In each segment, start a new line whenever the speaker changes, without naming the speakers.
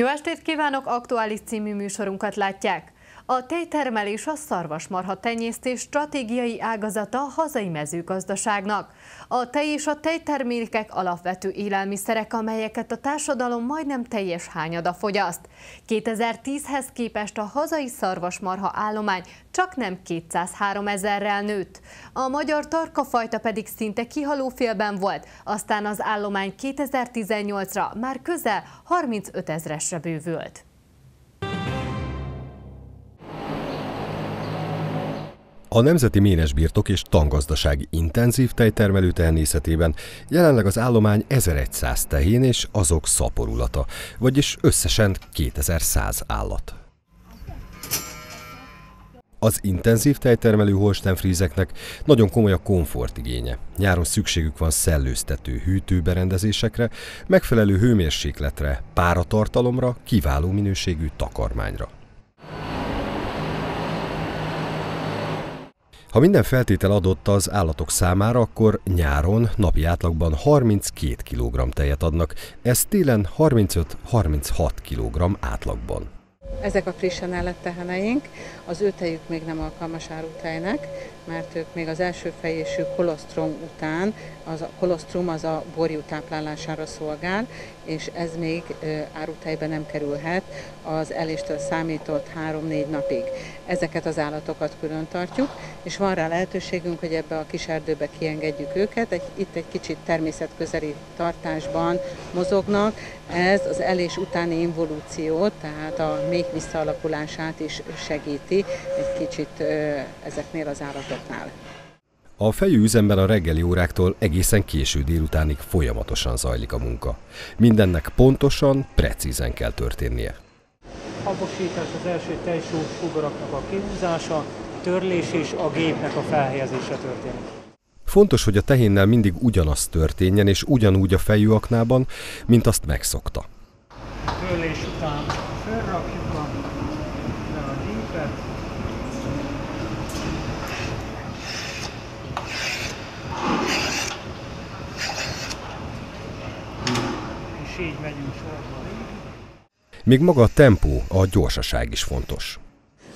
Jó estét kívánok! Aktuális című műsorunkat látják. A tejtermelés a szarvasmarha tenyésztés stratégiai ágazata a hazai mezőgazdaságnak. A tej és a tejtermékek alapvető élelmiszerek, amelyeket a társadalom majdnem teljes hányada fogyaszt. 2010-hez képest a hazai szarvasmarha állomány csak nem 203 ezerrel nőtt. A magyar tarkafajta pedig szinte kihalófélben volt, aztán az állomány 2018-ra már közel 35 ezresre bővült.
A Nemzeti Ménesbirtok és Tangazdasági Intenzív Tejtermelő Tehernészetében jelenleg az állomány 1100 tehén és azok szaporulata, vagyis összesen 2100 állat. Az intenzív tejtermelő holstenfrízeknek nagyon komoly a komfortigénye. Nyáron szükségük van szellőztető hűtőberendezésekre, megfelelő hőmérsékletre, páratartalomra, kiváló minőségű takarmányra. Ha minden feltétel adott az állatok számára, akkor nyáron napi átlagban 32 kg tejet adnak, ez télen 35-36 kg átlagban.
Ezek a frissen ellett teheneink, az ő tejük még nem alkalmas árutejnek, mert ők még az első fejésű kolostrum után, az a kolostrum az a borjú táplálására szolgál, és ez még árutejbe nem kerülhet az eléstől számított 3-4 napig. Ezeket az állatokat külön tartjuk, és van rá lehetőségünk, hogy ebbe a kis erdőbe kiengedjük őket, egy, itt egy kicsit természetközeli tartásban mozognak, ez az elés utáni involúciót, tehát a még visszaalakulását is segíti egy kicsit ezeknél az állatoknál.
A fejű üzemben a reggeli óráktól egészen késő délutánig folyamatosan zajlik a munka. Mindennek pontosan, precízen kell történnie.
Habosítás az első tejsú sugaraknak a kihúzása, törlés és a gépnek a felhelyezése történik.
Fontos, hogy a tehénnel mindig ugyanaz történjen, és ugyanúgy a fejű aknában, mint azt megszokta.
Törlés után felrakjuk a, a gépet, és így megyünk sorba.
Még maga a tempó, a gyorsaság is fontos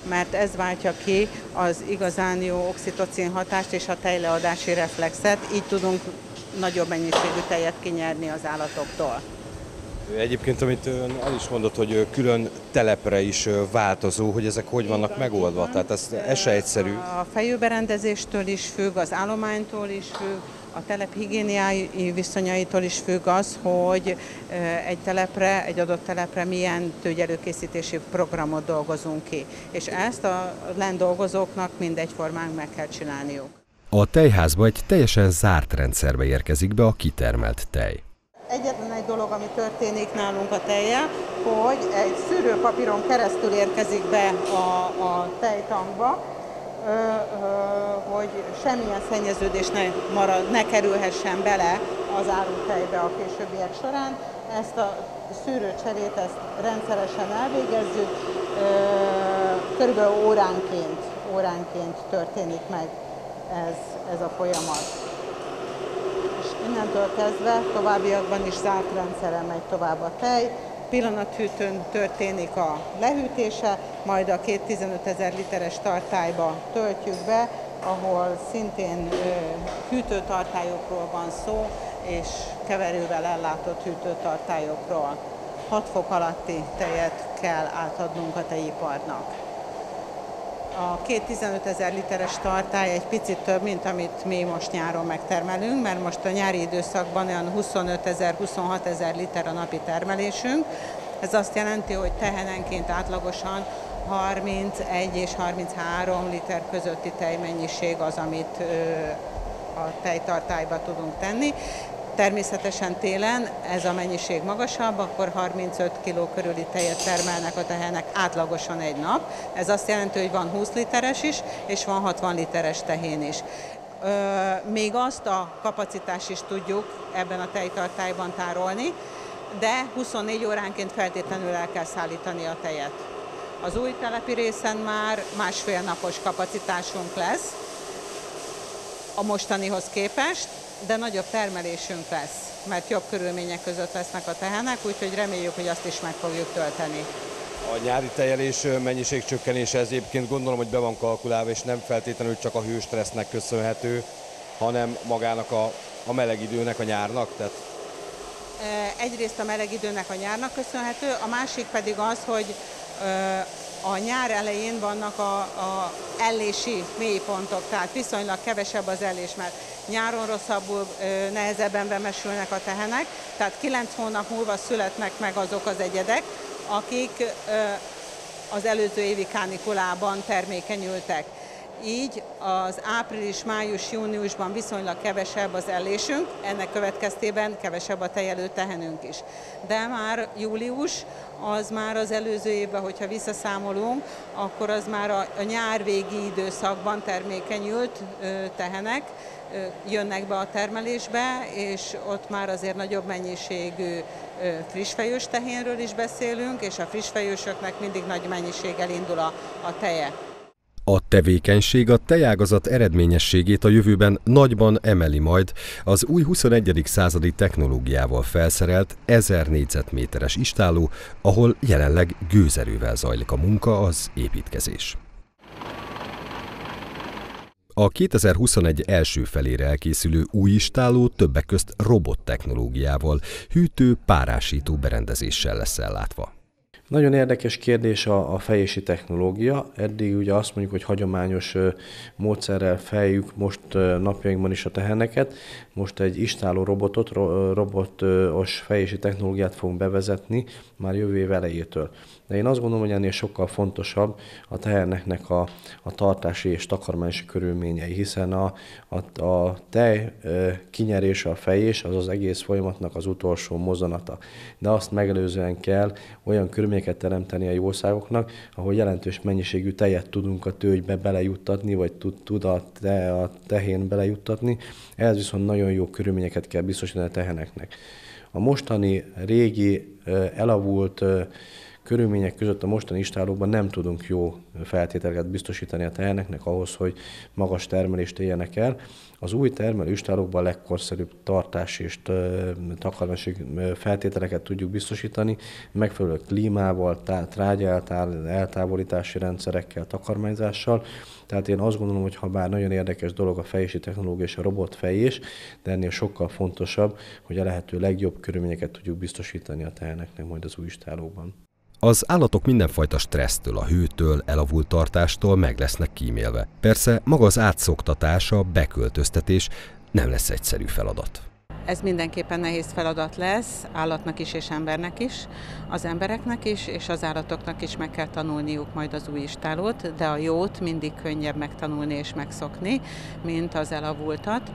mert ez váltja ki az igazán jó oxitocin hatást és a tejleadási reflexet, így tudunk nagyobb mennyiségű tejet kinyerni az állatoktól.
Egyébként, amit ön el is mondott, hogy külön telepre is változó, hogy ezek hogy vannak megoldva, tehát ez, ez se egyszerű.
A fejőberendezéstől is függ, az állománytól is függ, a telep higiéniai viszonyaitól is függ az, hogy egy telepre, egy adott telepre milyen tőgyelőkészítési programot dolgozunk ki. És ezt a lendolgozóknak mindegyformán meg kell csinálniuk.
A tejházba egy teljesen zárt rendszerbe érkezik be a kitermelt tej.
Egyetlen egy dolog, ami történik nálunk a teje, hogy egy szűrőpapíron keresztül érkezik be a, a tejtankba, hogy semmilyen szennyeződés ne, marad, ne kerülhessen bele az árutejbe a későbbiek során. Ezt a szűrőcserét ezt rendszeresen elvégezzük, körülbelül óránként, óránként történik meg ez, ez a folyamat. És innentől kezdve továbbiakban is zárt rendszeren megy tovább a tej, pillanathűtőn történik a lehűtése, majd a két 15 ezer literes tartályba töltjük be, ahol szintén hűtőtartályokról van szó, és keverővel ellátott hűtőtartályokról. 6 fok alatti tejet kell átadnunk a tejiparnak. A két 15 ezer literes tartály egy picit több, mint amit mi most nyáron megtermelünk, mert most a nyári időszakban olyan 25 ezer, 26 ezer liter a napi termelésünk. Ez azt jelenti, hogy tehenenként átlagosan 31 és 33 liter közötti tejmennyiség az, amit a tejtartályba tudunk tenni. Természetesen télen ez a mennyiség magasabb, akkor 35 kg körüli tejet termelnek a tehenek átlagosan egy nap. Ez azt jelenti, hogy van 20 literes is, és van 60 literes tehén is. Még azt a kapacitást is tudjuk ebben a tejtartályban tárolni, de 24 óránként feltétlenül el kell szállítani a tejet. Az új telepi részen már másfél napos kapacitásunk lesz, a mostanihoz képest, de nagyobb termelésünk lesz, mert jobb körülmények között lesznek a tehenek, úgyhogy reméljük, hogy azt is meg fogjuk tölteni.
A nyári tejelés mennyiségcsökkenése ez egyébként gondolom, hogy be van kalkulálva, és nem feltétlenül csak a hőstressznek köszönhető, hanem magának a, a meleg időnek, a nyárnak? Tehát...
Egyrészt a meleg időnek a nyárnak köszönhető, a másik pedig az, hogy a nyár elején vannak a, a ellési mélypontok, tehát viszonylag kevesebb az ellés, mert nyáron rosszabbul, nehezebben bemesülnek a tehenek, tehát kilenc hónap múlva születnek meg azok az egyedek, akik az előző évi kánikulában termékenyültek. Így az április, május, júniusban viszonylag kevesebb az ellésünk, ennek következtében kevesebb a tejelő tehenünk is. De már július, az már az előző évben, hogyha visszaszámolunk, akkor az már a, a nyár végi időszakban termékenyült tehenek, jönnek be a termelésbe, és ott már azért nagyobb mennyiségű frissfejős tehénről is beszélünk, és a frissfejősöknek mindig nagy mennyiséggel indul a, a teje.
A tevékenység a tejágazat eredményességét a jövőben nagyban emeli majd az új 21. századi technológiával felszerelt 1000 négyzetméteres istáló, ahol jelenleg gőzerővel zajlik a munka, az építkezés. A 2021 első felére elkészülő új istáló többek közt robot technológiával, hűtő, párásító berendezéssel lesz ellátva.
Nagyon érdekes kérdés a, a fejési technológia. Eddig ugye azt mondjuk, hogy hagyományos módszerrel fejjük most napjainkban is a teheneket. Most egy istáló robotot, robotos fejési technológiát fogunk bevezetni már jövő év elejétől. De én azt gondolom, hogy ennél sokkal fontosabb a teherneknek a, a tartási és takarmányosi körülményei, hiszen a, a, a tej kinyerése, a fejés az az egész folyamatnak az utolsó mozzanata. De azt megelőzően kell olyan körülményeket teremteni a jószágoknak, ahol jelentős mennyiségű tejet tudunk a tőgybe belejuttatni, vagy tud, tud a, te, a tehén belejuttatni. Ez viszont nagyon jó körülményeket kell biztosítani a teheneknek. A mostani régi, elavult körülmények között a mostani istálókban nem tudunk jó feltételeket biztosítani a teherneknek ahhoz, hogy magas termelést éljenek el. Az új termelő istálókban a legkorszerűbb tartási és takarmási feltételeket tudjuk biztosítani, megfelelő klímával, trágya eltávolítási rendszerekkel, takarmányzással. Tehát én azt gondolom, hogy ha bár nagyon érdekes dolog a fejési technológia és a robotfejés, de ennél sokkal fontosabb, hogy a lehető legjobb körülményeket tudjuk biztosítani a teherneknek majd az új istálóban.
Az állatok mindenfajta stressztől, a hőtől, elavult tartástól meg lesznek kímélve. Persze maga az átszoktatás, a beköltöztetés nem lesz egyszerű feladat.
Ez mindenképpen nehéz feladat lesz, állatnak is és embernek is. Az embereknek is, és az állatoknak is meg kell tanulniuk majd az új istálót, de a jót mindig könnyebb megtanulni és megszokni, mint az elavultat.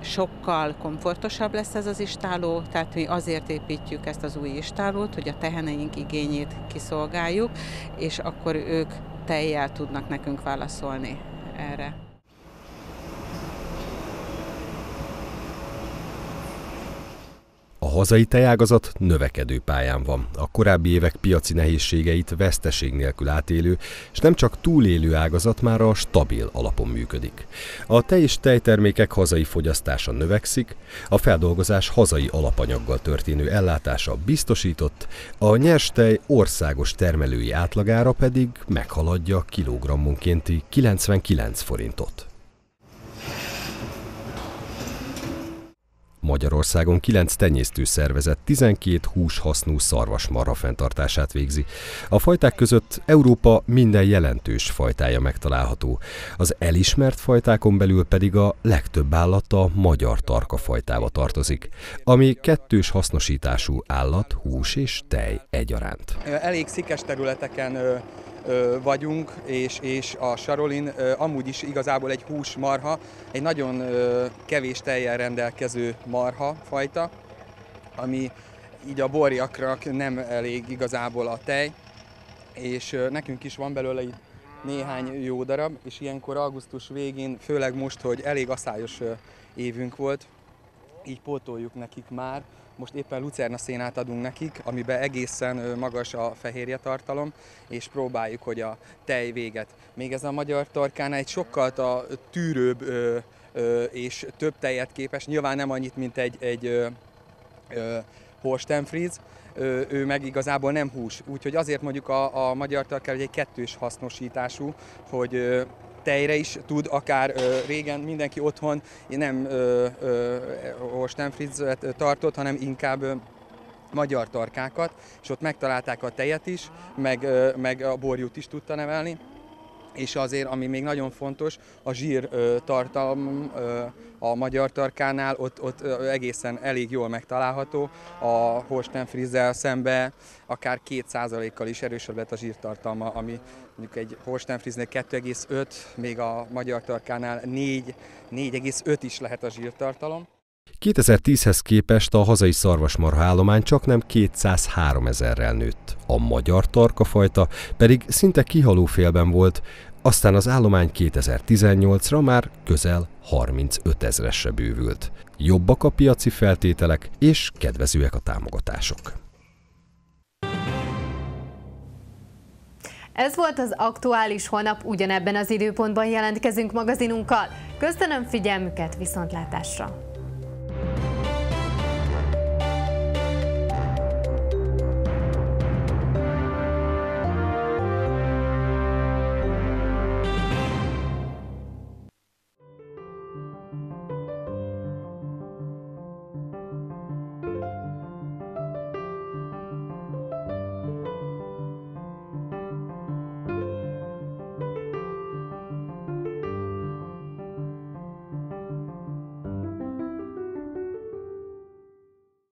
Sokkal komfortosabb lesz ez az istáló, tehát mi azért építjük ezt az új istálót, hogy a teheneink igényét kiszolgáljuk, és akkor ők tejjel tudnak nekünk válaszolni erre.
Hazai tejágazat növekedő pályán van. A korábbi évek piaci nehézségeit veszteség nélkül átélő, és nem csak túlélő ágazat már a stabil alapon működik. A tej és tejtermékek hazai fogyasztása növekszik, a feldolgozás hazai alapanyaggal történő ellátása biztosított, a nyers tej országos termelői átlagára pedig meghaladja kilogrammonkénti 99 forintot. Magyarországon 9 tenyésztő szervezet 12 húshasznú szarvasmarha fenntartását végzi. A fajták között Európa minden jelentős fajtája megtalálható. Az elismert fajtákon belül pedig a legtöbb állat a magyar tarkafajtába tartozik, ami kettős hasznosítású állat, hús és tej egyaránt.
Elég szikes területeken vagyunk, és, és a sarolin amúgy is igazából egy hús marha, egy nagyon kevés tejjel rendelkező marha fajta, ami így a borjakra nem elég igazából a tej, és nekünk is van belőle itt néhány jó darab, és ilyenkor augusztus végén, főleg most, hogy elég aszályos évünk volt, így pótoljuk nekik már most éppen lucerna szénát adunk nekik, amiben egészen magas a fehérje tartalom, és próbáljuk, hogy a tej véget. Még ez a magyar torkánál egy sokkal a tűrőbb és több tejet képes, nyilván nem annyit, mint egy, egy Holstenfries, ő meg igazából nem hús. Úgyhogy azért mondjuk a, a magyar tarkál egy kettős hasznosítású, hogy tejre is tud, akár ö, régen mindenki otthon nem Holstenfritzet tartott, hanem inkább ö, magyar tarkákat, és ott megtalálták a tejet is, meg, ö, meg a borjút is tudta nevelni és azért, ami még nagyon fontos, a zsír tartalom a magyar tarkánál ott, ott egészen elég jól megtalálható. A Holstein Frizzel szembe akár 2%-kal is erősebb lett a zsírtartalma, ami mondjuk egy Holstein Frizznél 2,5, még a magyar tarkánál 4, 4,5 is lehet a zsírtartalom.
2010-hez képest a hazai szarvasmarha állomány csak nem 203 ezerrel nőtt. A magyar tarkafajta pedig szinte kihaló félben volt, aztán az állomány 2018-ra már közel 35 ezresre bővült. Jobbak a piaci feltételek, és kedvezőek a támogatások.
Ez volt az aktuális honap, ugyanebben az időpontban jelentkezünk magazinunkkal. Köszönöm figyelmüket, viszontlátásra!